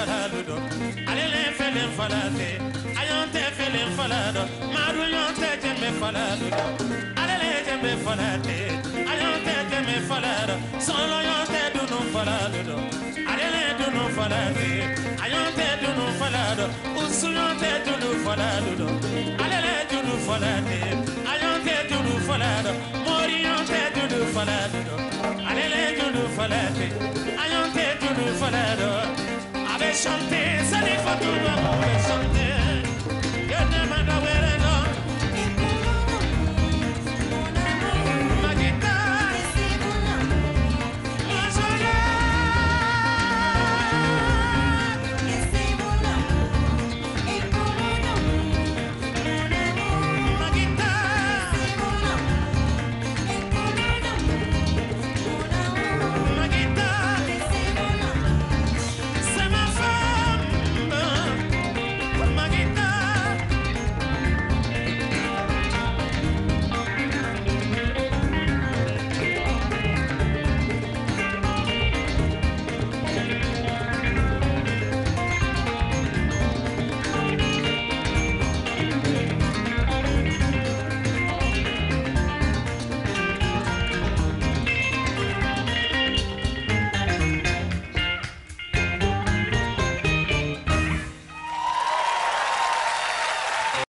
falalu dɔn ale le fɛlɛ fala fɛ a y'an tɛ fɛlɛ fala dɔn madu y'an tɛ jɛmɛ falalu dɔn ale le jɛmɛ fala tɛ a y'an tɛ jɛmɛ fala dɔn sɔɔlɔ y'an tɛ dunu falalu dɔn ale le dunu fala fɛ a y'an tɛ dunu fala dɔn usu y'an tɛ dunu falalu dɔn ale le dunu fala tɛ.